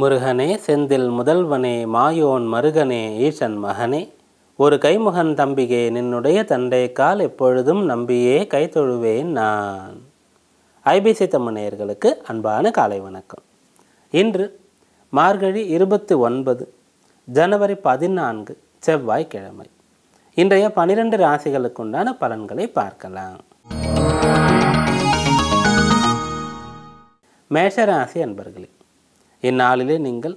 முருகனே செந்தில் முதல்வனே மாயோன் மருகனே ஈசன் மகனே. ஒரு கைமுகன் தம்பிகே நின்னுடைய தண்டை கால் எப்பொழுதும் நம்பியே கை தொழுவேன் நான் ஐபிசி தமிழர்களுக்கு அன்பான காலை வணக்கம். இன்று மார்கழி இருபத்தி ஒன்பது ஜனவரி பதினான்கு செவ்வாய்க்கிழமை. இன்றைய பனிரெண்டு ராசிகளுக்குண்டான பலன்களை பார்க்கலாம். மேஷராசி அன்பர்களே இந்நாளிலே நீங்கள்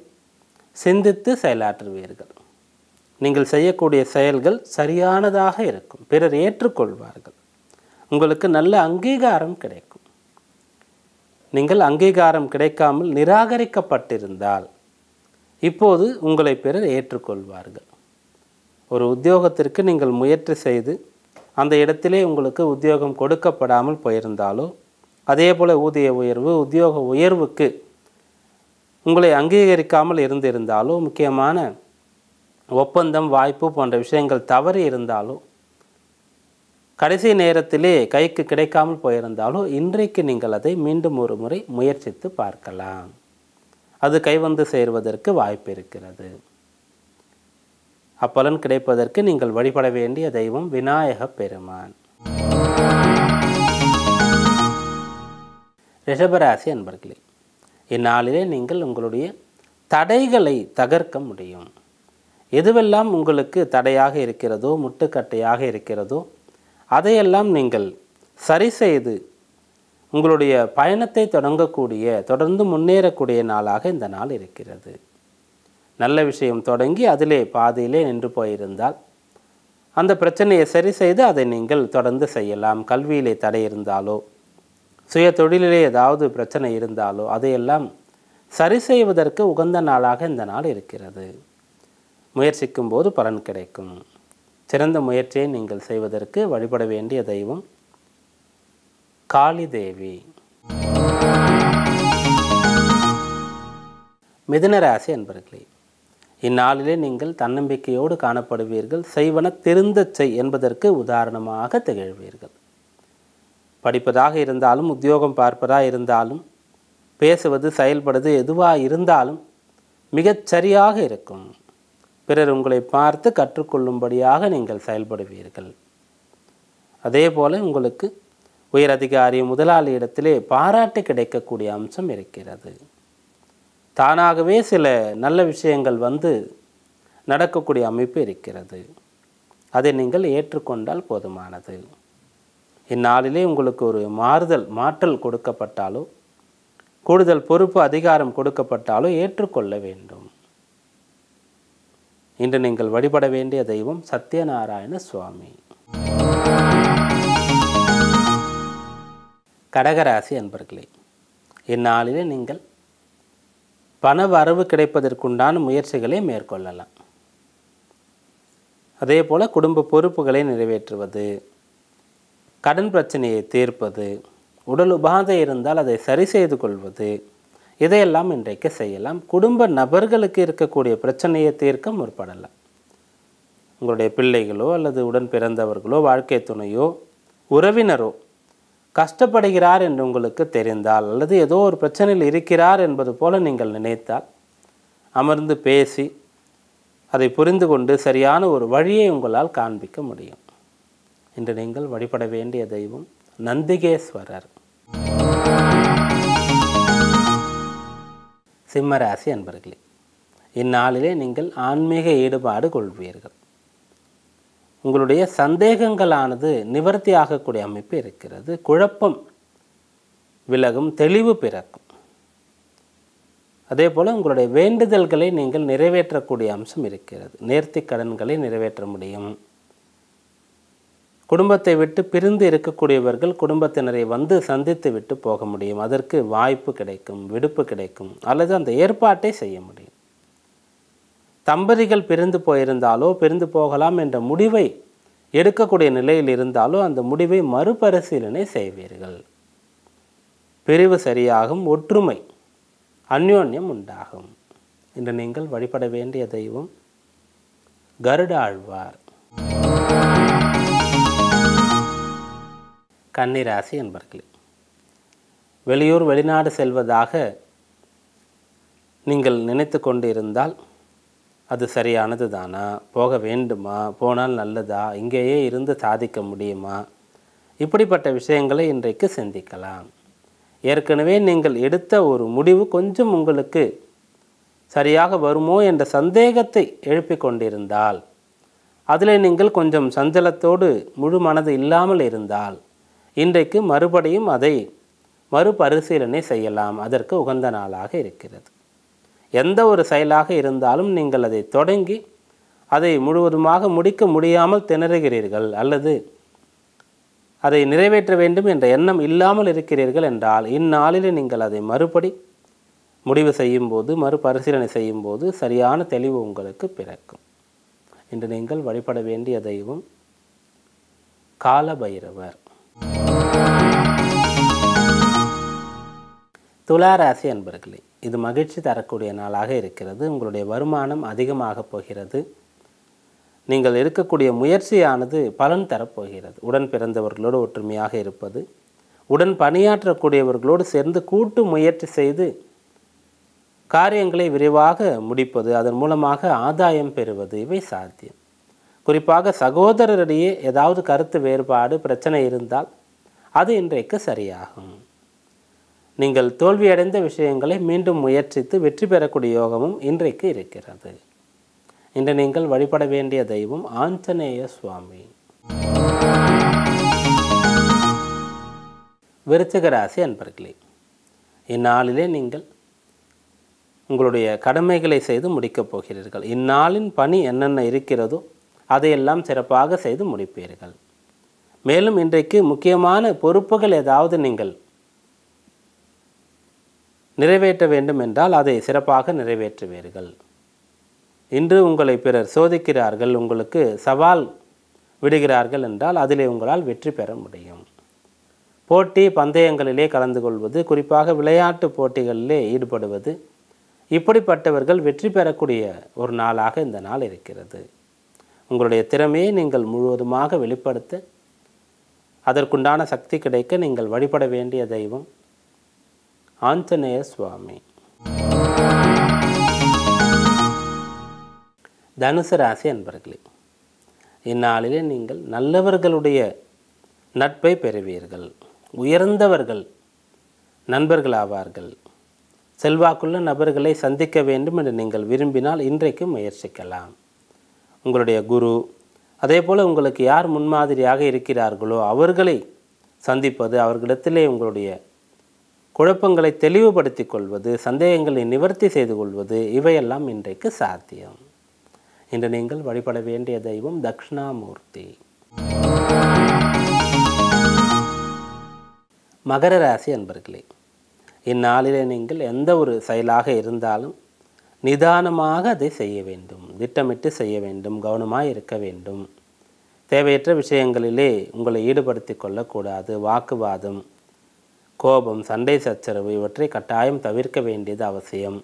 சிந்தித்து செயலாற்றுவீர்கள். நீங்கள் செய்யக்கூடிய செயல்கள் சரியானதாக இருக்கும். பிறர் ஏற்றுக்கொள்வார்கள். உங்களுக்கு நல்ல அங்கீகாரம் கிடைக்கும். நீங்கள் அங்கீகாரம் கிடைக்காமல் நிராகரிக்கப்பட்டிருந்தால் இப்போது உங்களை பிறர் ஏற்றுக்கொள்வார்கள். ஒரு உத்தியோகத்திற்கு நீங்கள் முயற்சி செய்து அந்த இடத்திலே உங்களுக்கு உத்தியோகம் கொடுக்கப்படாமல் போயிருந்தாலோ அதே போல் ஊதிய உயர்வு உத்தியோக உயர்வுக்கு உங்களை அங்கீகரிக்காமல் இருந்திருந்தாலோ முக்கியமான ஒப்பந்தம் வாய்ப்பு போன்ற விஷயங்கள் தவறி இருந்தாலோ கடைசி நேரத்திலே கைக்கு கிடைக்காமல் போயிருந்தாலோ இன்றைக்கு நீங்கள் அதை மீண்டும் ஒரு முறை முயற்சித்து பார்க்கலாம். அது கைவந்து சேர்வதற்கு வாய்ப்பு இருக்கிறது. அப்பலன் கிடைப்பதற்கு நீங்கள் வழிபட வேண்டிய தெய்வம் விநாயக பெருமான். ரிஷபராசி அன்பர்களே இந்நாளிலே நீங்கள் உங்களுடைய தடைகளை தகர்க்க முடியும். எதுவெல்லாம் உங்களுக்கு தடையாக இருக்கிறதோ முட்டுக்கட்டையாக இருக்கிறதோ அதையெல்லாம் நீங்கள் சரி செய்து உங்களுடைய பயணத்தை தொடங்கக்கூடிய தொடர்ந்து முன்னேறக்கூடிய நாளாக இந்த நாள் இருக்கிறது. நல்ல விஷயம் தொடங்கி அதிலே பாதியிலே நின்று போயிருந்தால் அந்த பிரச்சனையை சரி செய்து அதை நீங்கள் தொடர்ந்து செய்யலாம். கல்வியிலே தடை இருந்தாலோ சுய தொழிலிலே ஏதாவது பிரச்சனை இருந்தாலோ அதையெல்லாம் சரி செய்வதற்கு உகந்த நாளாக இந்த நாள் இருக்கிறது. முயற்சிக்கும் போது பலன் கிடைக்கும். சிறந்த முயற்சியை நீங்கள் செய்வதற்கு வழிபட வேண்டிய தெய்வம் காளி தேவி மிதுன ராசி என்பர்களே இந்நாளிலே நீங்கள் தன்னம்பிக்கையோடு காணப்படுவீர்கள். செய்வன திருந்தச் செய் என்பதற்கு உதாரணமாக திகழ்வீர்கள். படிப்பதாக இருந்தாலும் உத்தியோகம் பார்ப்பதாக இருந்தாலும் பேசுவது செயல்படுவது எதுவாக இருந்தாலும் மிகச் சரியாக இருக்கும். பிறர் உங்களை பார்த்து கற்றுக்கொள்ளும்படியாக நீங்கள் செயல்படுவீர்கள். அதே போல் உங்களுக்கு உயர் அதிகாரி முதலாளி இடத்திலே பாராட்டு கிடைக்கக்கூடிய அம்சம் இருக்கிறது. தானாகவே சில நல்ல விஷயங்கள் வந்து நடக்கக்கூடிய அமைப்பு இருக்கிறது. அதை நீங்கள் ஏற்றுக்கொண்டால் போதுமானது. இந்நாளிலே உங்களுக்கு ஒரு மாறுதல் மாற்றல் கொடுக்கப்பட்டாலோ கூடுதல் பொறுப்பு அதிகாரம் கொடுக்கப்பட்டாலோ ஏற்றுக்கொள்ள வேண்டும். இன்று நீங்கள் வழிபட வேண்டிய தெய்வம் சத்யநாராயண சுவாமி. கடகராசி அன்பர்களே இந்நாளிலே நீங்கள் பண வரவு கிடைப்பதற்குண்டான முயற்சிகளை மேற்கொள்ளலாம். அதே போல் குடும்ப பொறுப்புகளை நிறைவேற்றுவது கடன் பிரச்சனையை தீர்ப்பது உடல் உபாதை இருந்தால் அதை சரி செய்து கொள்வது இதையெல்லாம் இன்றைக்கு செய்யலாம். குடும்ப நபர்களுக்கு இருக்கக்கூடிய பிரச்சனையை தீர்க்க முற்படலாம் உங்களுடைய பிள்ளைகளோ அல்லது உடன் பிறந்தவர்களோ வாழ்க்கை துணையோ உறவினரோ கஷ்டப்படுகிறார் என்று உங்களுக்கு தெரிந்தால் அல்லது ஏதோ ஒரு பிரச்சனையில் இருக்கிறார் என்பது போல நீங்கள் நினைத்தால் அமர்ந்து பேசி அதை புரிந்து கொண்டு சரியான ஒரு வழியை உங்களால் காண்பிக்க முடியும். இன்று நீங்கள் வழிபட வேண்டிய தெய்வம் நந்திகேஸ்வரர். சிம்மராசி அன்பர்களே இந்நாளிலே நீங்கள் ஆன்மீக ஈடுபாடு கொள்வீர்கள். உங்களுடைய சந்தேகங்களானது நிவர்த்தி ஆகக்கூடிய அமைப்பு இருக்கிறது. குழப்பம் விலகும் தெளிவு பிறக்கும். அதே போல் உங்களுடைய வேண்டுதல்களை நீங்கள் நிறைவேற்றக்கூடிய அம்சம் இருக்கிறது. நேர்த்தி கடன்களை நிறைவேற்ற முடியும். குடும்பத்தை விட்டு பிரிந்து இருக்கக்கூடியவர்கள் குடும்பத்தினரை வந்து சந்தித்து விட்டு போக முடியும். அதற்கு வாய்ப்பு கிடைக்கும் விடுப்பு கிடைக்கும் அல்லது அந்த ஏற்பாட்டை செய்ய முடியும். தம்பதிகள் பிரிந்து போயிருந்தாலோ பிரிந்து போகலாம் என்ற முடிவை எடுக்கக்கூடிய நிலையில் இருந்தாலோ அந்த முடிவை மறுபரிசீலனை செய்வீர்கள். பிரிவு சரியாகும் ஒற்றுமை அந்யோன்யம் உண்டாகும். இன்று நீங்கள் வழிபட வேண்டிய தெய்வம் கருடாழ்வார். கன்னிராசி என்பர்களே வெளியூர் வெளிநாடு செல்வதாக நீங்கள் நினைத்து கொண்டு இருந்தால் அது சரியானது தானா? போக வேண்டுமா? போனால் நல்லதா? இங்கேயே இருந்து சாதிக்க முடியுமா? இப்படிப்பட்ட விஷயங்களை இன்றைக்கு சிந்திக்கலாம். ஏற்கனவே நீங்கள் எடுத்த ஒரு முடிவு கொஞ்சம் உங்களுக்கு சரியாக வருமோ என்ற சந்தேகத்தை எழுப்பிக் கொண்டிருந்தால் அதில் நீங்கள் கொஞ்சம் சஞ்சலத்தோடு முழு மனது இல்லாமல் இருந்தால் இன்றைக்கு மறுபடியும் அதை மறுபரிசீலனை செய்யலாம். அதற்கு உகந்த நாளாக இருக்கிறது. எந்த ஒரு செயலாக இருந்தாலும் நீங்கள் அதை தொடங்கி அதை முழுவதுமாக முடிக்க முடியாமல் திணறுகிறீர்கள் அல்லது அதை நிறைவேற்ற வேண்டும் என்ற எண்ணம் இல்லாமல் இருக்கிறீர்கள் என்றால் இந்நாளில் நீங்கள் அதை மறுபடி முடிவு செய்யும்போது மறுபரிசீலனை செய்யும்போது சரியான தெளிவு உங்களுக்கு பிறக்கும். இன்று நீங்கள் வழிபட வேண்டிய தெய்வம் கால பைரவர் துளாராசி அன்பர்களே இது மகிழ்ச்சி தரக்கூடிய நாளாக இருக்கிறது. உங்களுடைய வருமானம் அதிகமாக போகிறது. நீங்கள் இருக்கக்கூடிய முயற்சியானது பலன் தரப்போகிறது. உடன் பிறந்தவர்களோடு ஒற்றுமையாக இருப்பது உடன் பணியாற்றக்கூடியவர்களோடு சேர்ந்து கூட்டு முயற்சி செய்து காரியங்களை விரைவாக முடிப்பது அதன் மூலமாக ஆதாயம் பெறுவது இவை சாத்தியம். குறிப்பாக சகோதரரிடையே ஏதாவது கருத்து வேறுபாடு பிரச்சனை இருந்தால் அது இன்றைக்கு சரியாகும். நீங்கள் தோல்வியடைந்த விஷயங்களை மீண்டும் முயற்சித்து வெற்றி பெறக்கூடிய யோகமும் இன்றைக்கு இருக்கிறது. இன்று நீங்கள் வழிபட வேண்டிய தெய்வம் ஆஞ்சநேய சுவாமி. விருச்சிக ராசி அன்பர்களே இந்நாளிலே நீங்கள் உங்களுடைய கடமைகளை செய்து முடிக்கப் போகிறீர்கள். இந்நாளின் பணி என்னென்ன இருக்கிறதோ அதையெல்லாம் சிறப்பாக செய்து முடிப்பீர்கள். மேலும் இன்றைக்கு முக்கியமான பொறுப்புகள் ஏதாவது நீங்கள் நிறைவேற்ற வேண்டும் என்றால் அதை சிறப்பாக நிறைவேற்றுவீர்கள். இன்று உங்களை பிறர் சோதிக்கிறார்கள் உங்களுக்கு சவால் விடுகிறார்கள் என்றால் அதிலே உங்களால் வெற்றி பெற முடியும். போட்டி பந்தயங்களிலே கலந்து கொள்வது குறிப்பாக விளையாட்டு போட்டிகளிலே ஈடுபடுவது இப்படிப்பட்டவர்கள் வெற்றி பெறக்கூடிய ஒரு நாளாக இந்த நாள் இருக்கிறது. உங்களுடைய திறமையை நீங்கள் முழுவதுமாக வெளிப்படுத்த அதற்குண்டான சக்தி கிடைக்க நீங்கள் வழிபட வேண்டிய தெய்வம் ஆஞ்சநேய சுவாமி. தனுசு ராசி அன்பர்களே இந்நாளிலே நீங்கள் நல்லவர்களுடைய நட்பை பெறுவீர்கள். உயர்ந்தவர்கள் நண்பர்களாவார்கள். செல்வாக்குள்ள நபர்களை சந்திக்க வேண்டும் என்று நீங்கள் விரும்பினால் இன்றைக்கு முயற்சிக்கலாம். உங்களுடைய குரு. அதே போல் உங்களுக்கு யார் முன்மாதிரியாக இருக்கிறார்களோ அவர்களை சந்திப்பது அவர்களிடத்திலே உங்களுடைய குழப்பங்களை தெளிவுபடுத்திக் கொள்வது சந்தேகங்களை நிவர்த்தி செய்து கொள்வது இவையெல்லாம் இன்றைக்கு சாத்தியம். இன்று நீங்கள் வழிபட வேண்டிய தெய்வம் தக்ஷணாமூர்த்தி. மகர ராசி அன்பர்களே இந்நாளிலே நீங்கள் எந்த ஒரு செயலாக இருந்தாலும் நிதானமாக அதை செய்ய வேண்டும். திட்டமிட்டு செய்ய வேண்டும். கவனமாக இருக்க வேண்டும். தேவையற்ற விஷயங்களிலே உங்களை ஈடுபடுத்தி கொள்ளக்கூடாது. வாக்குவாதம் கோபம் சண்டை சச்சரவு இவற்றை கட்டாயம் தவிர்க்க வேண்டியது அவசியம்.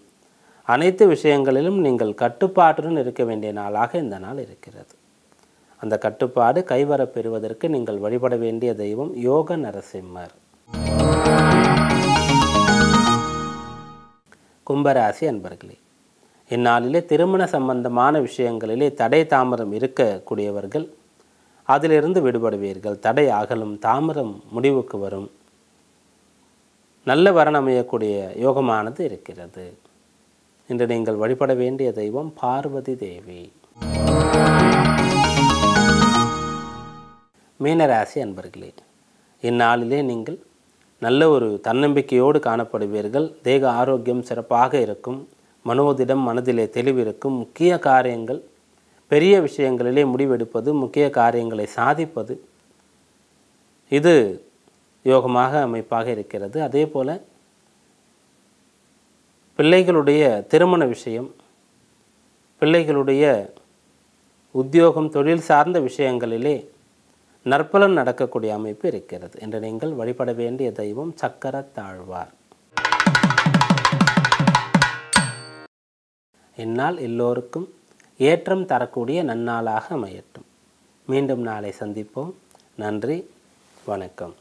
அனைத்து விஷயங்களிலும் நீங்கள் கட்டுப்பாட்டுடன் இருக்க வேண்டிய நாளாக இந்த நாள் இருக்கிறது. அந்த கட்டுப்பாடு கைவரப் பெறுவதற்கு நீங்கள் வழிபட வேண்டிய தெய்வம் யோக நரசிம்மர். கும்பராசி அன்பர்களே இந்நாளிலே திருமண சம்பந்தமான விஷயங்களிலே தடை தாமரம் இருக்கக்கூடியவர்கள் அதிலிருந்து விடுபடுவீர்கள். தடை அகலும் தாமரம் முடிவுக்கு வரும். நல்ல வரணமையக்கூடிய அமையக்கூடிய யோகமானது இருக்கிறது. இன்று நீங்கள் வழிபட வேண்டிய தெய்வம் பார்வதி தேவி. மீனராசி அன்பர்களே இந்நாளிலே நீங்கள் நல்ல ஒரு தன்னம்பிக்கையோடு காணப்படுவீர்கள். தேக ஆரோக்கியம் சிறப்பாக இருக்கும். மனோதிடம் மனதிலே தெளிவிருக்கும் முக்கிய காரியங்கள் பெரிய விஷயங்களிலே முடிவெடுப்பது முக்கிய காரியங்களை சாதிப்பது இது யோகமாக அமைப்பாக இருக்கிறது. அதே போல் பிள்ளைகளுடைய திருமண விஷயம் பிள்ளைகளுடைய உத்தியோகம் தொழில் சார்ந்த விஷயங்களிலே நற்பலன் நடக்கக்கூடிய அமைப்பு இருக்கிறது. என்று நீங்கள் வழிபட வேண்டிய தெய்வம் சக்கர தாழ்வார். என்னால் எல்லோருக்கும் ஏற்றம் தரக்கூடிய நன்னாளாக அமையட்டும். மீண்டும் நாளை சந்திப்போம். நன்றி. வணக்கம்.